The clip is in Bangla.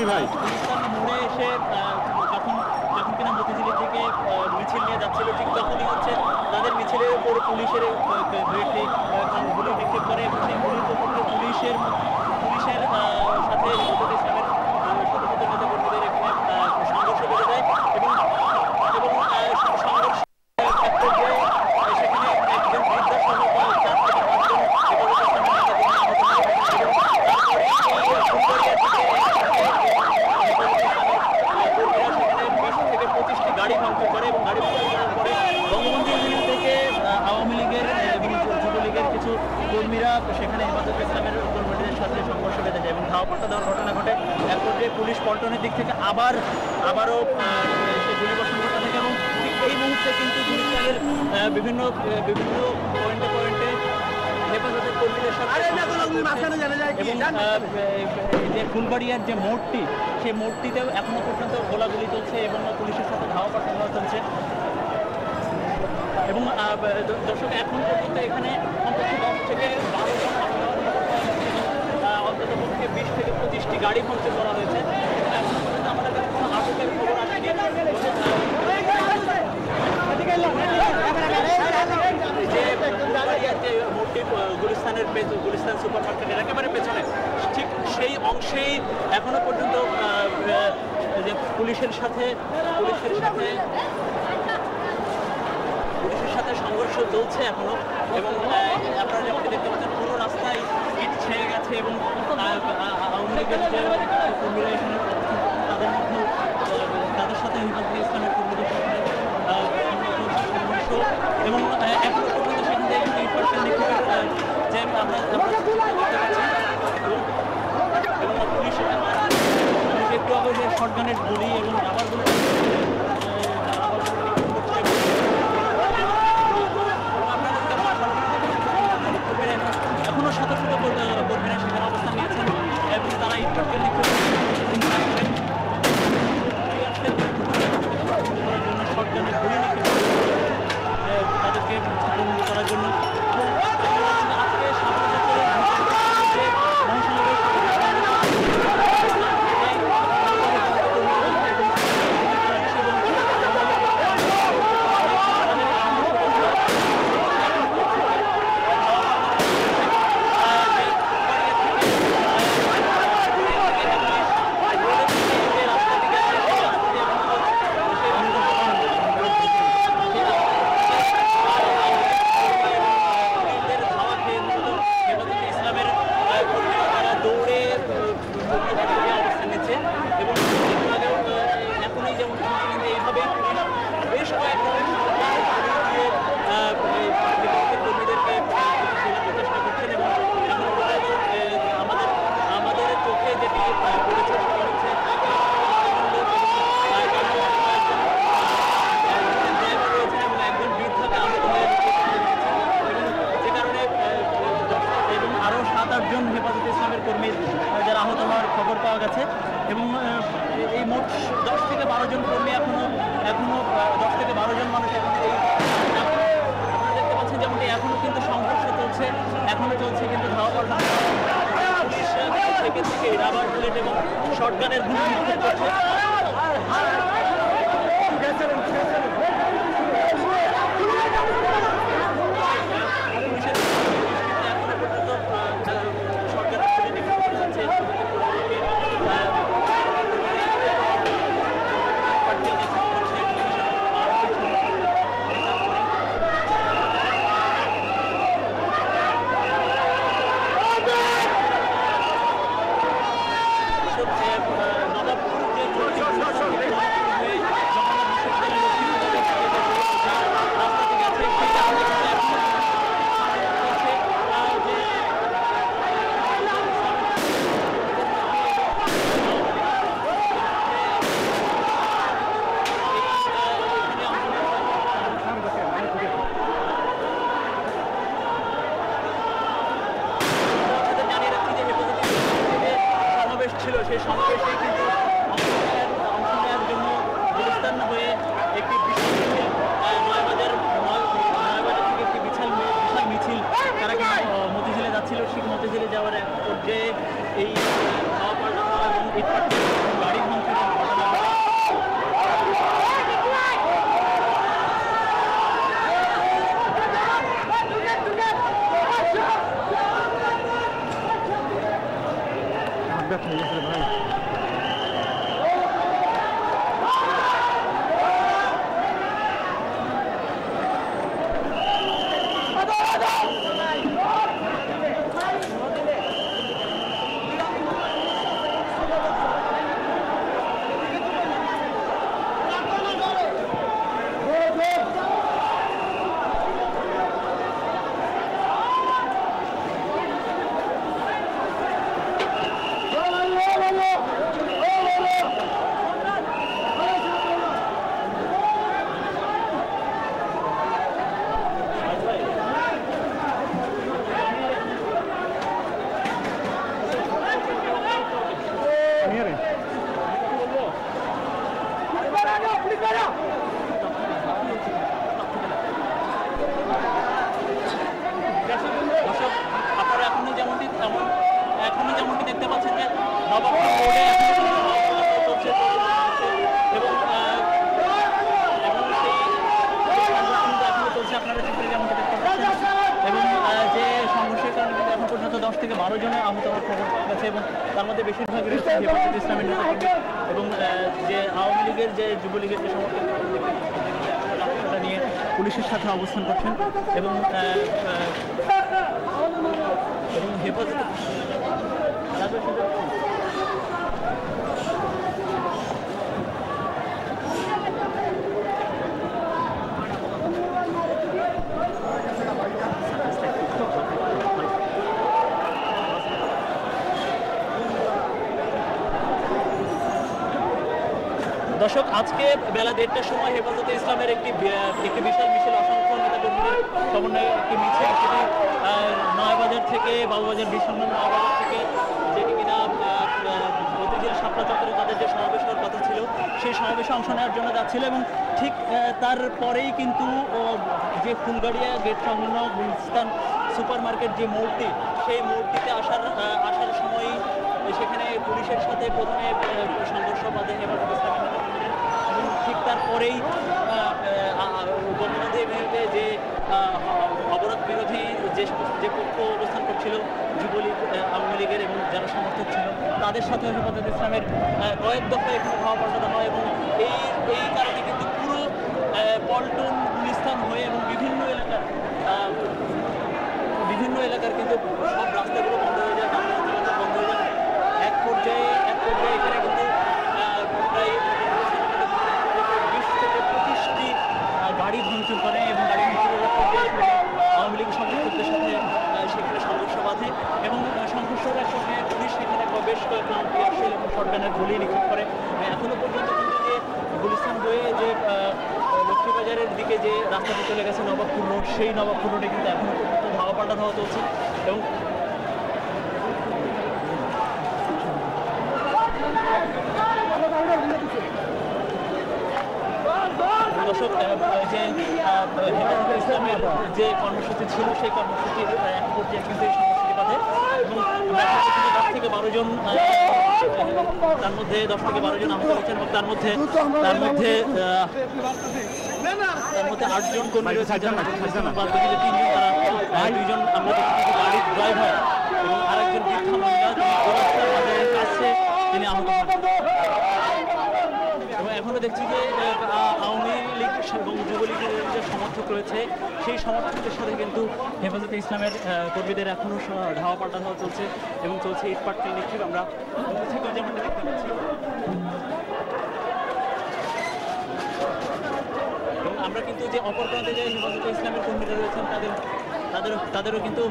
জানি ভাই। মোড়ে এসে যখন যখন কিনা মতিঝিলি থেকে মিছিল নিয়ে যাচ্ছিল, ঠিক তখনই হচ্ছে তাদের মিছিলের উপর পুলিশের গুলি নিক্ষেপ করে এবং সেই গুলি পর্যটনের দিক থেকে আবার আবারও পরিবর্তন ঘটা থাকে এবং এই মুহূর্তে কিন্তু গুলিস্তানের বিভিন্ন বিভিন্ন পয়েন্টে পয়েন্টে কর্মীদের যে ফুলবাড়িয়ার যে মোড়টি সেই মোড়টিতেও এখনও পর্যন্ত গোলাগুলি চলছে এবং পুলিশের সাথে ধাওয়া পাঠানো চলছে। এবং দর্শক এখন পর্যন্ত এখানে অন্তত দশ থেকে বারো জন অন্তত পক্ষে বিশ থেকে পঁচিশটি গাড়ি ভর্তি করা হয়েছে। গুলিস্তানের গুলিস্তান সুপার মার্কেটের একেবারে পেছনে ঠিক সেই অংশেই এখনও পর্যন্ত যে পুলিশের সাথে পুলিশের সাথে পুলিশের সাথে সংঘর্ষ চলছে এখনও এবং আপনারা যেমনটি দেখতে পাচ্ছেন পুরো রাস্তায় ইট ছেয়ে গেছে এবং আওয়ামী লীগের সেম আজকে ইসলামের কর্মীদের এবং এখন পর্যন্ত সেখান থেকে দুই পার্সেন্ট যে আমরা এবং পুলিশ একটু আগে শর্টগানের গুলি এবং আবার রাবার বুলেট এবং শটগানের গুলি গেছে এবং তার মধ্যে বেশিরভাগ রয়েছে হেফাজত ইসলামের এবং যে আওয়ামী লীগের যে যুবলীগের যে সমর্থক নিয়ে পুলিশের সাথে অবস্থান করছেন এবং এবং হেফাজত দর্শক, আজকে বেলা দেড়টার সময় হেফাজতে ইসলামের একটি একটি বিশাল মিছিল, অসংখ্য নেতাকর্মীদের সমন্বয়ে একটি মিছিল, সেটি নয়াবাজার থেকে বাবুবাজার বিশ্বনাথ নয়াবাজার থেকে যেটি কিনা প্রতিদিন শাপলা চত্বরে তাদের যে সমাবেশ হওয়ার কথা ছিল, সেই সমাবেশে অংশ নেওয়ার জন্য যাচ্ছিল এবং ঠিক তারপরেই কিন্তু যে ফুলগাড়িয়া গেট সংলগ্ন গুলিস্তান সুপার মার্কেট যে মূর্তি, সেই মূর্তিতে আসার আসার সময়ই সেখানে পুলিশের সাথে প্রথমে সংঘর্ষ বাঁধে হেফাজত ইসলামের নেতাকর্মীদের এবং তারপরেই গণমাধ্যমে যে অবরোধ বিরোধী যে যে পক্ষ অবস্থান করছিল, যুবলীগ আওয়ামী লীগের এবং যারা সমর্থক ছিল, তাদের সাথে হেফাজত ইসলামের কয়েক দফা এখানে পাল্টানো হয় এবং এই এই কারণে কিন্তু পুরো পল্টন, গুলিস্তান হয়ে এবং বিভিন্ন এলাকার বিভিন্ন এলাকার কিন্তু সব রাস্তাগুলো বন্ধ হয়ে যায় যানবাহন চলাচল বন্ধ হয়ে যায় এক পর্যায়ে এক পর্যায়ে এখানে কিন্তু আহ, প্রায় বিশ থেকে পঁচিশটি আহ, গাড়ি ভাঙচুর করে এবং গাড়ি ভাঙচুরের এক পর্যায়ে সেখানে আওয়ামী লীগ সমর্থকদের সাথে আহ, সেখানে সংঘর্ষ বাঁধে এবং আহ, সংঘর্ষের এক পর্যায়ে পুলিশ সেখানে বেশ কয়েক রাউন্ড শটগানের গুলি নিক্ষেপ করে। এখনও পর্যন্ত যে গুলিস্তান হয়ে যে লক্ষ্মীবাজারের দিকে যে রাস্তাটি চলে গেছে নবাবপুর রোড সেই নবাবপুর রোডে কিন্তু এখনও পর্যন্ত ধাওয়া পাল্টা ধাওয়া চলছে এবং যে যে কর্মসূচি ছিল সেই কর্মসূচির আহ, এক পর্যায়ে কিন্তু এই সমস্যাটি বাধে এবং থেকে বারো জন তার মধ্যে দশ থেকে বারো জন আহত হয়েছেন এবং তার মধ্যে তার মধ্যে তার মধ্যে আটজন কর্মী রয়েছে যারা যে তিনজন তারা দুইজন আমরা দেখছি গাড়ির ড্রাইভার এবং আরেকজন বৃদ্ধা মহিলা তিনি কাছে তিনি আহত হন। এখনও দেখছি যে আওয়ামী লীগ এবং যুবলীগের যে সমর্থক রয়েছে, সেই সমর্থকদের সাথে কিন্তু হেফাজতে ইসলামের কর্মীদের এখনও স- ধাওয়া পাল্টা ধাওয়া চলছে এবং চলছে ইট পাটকেল নিক্ষেপ আমরা যেমনটা দেখতে পাচ্ছি। আমরা কিন্তু যে অপর প্রান্তে যে হেফাজতে ইসলামের কর্মীরা রয়েছেন, তাদের তাদের, তাদেরও কিন্তু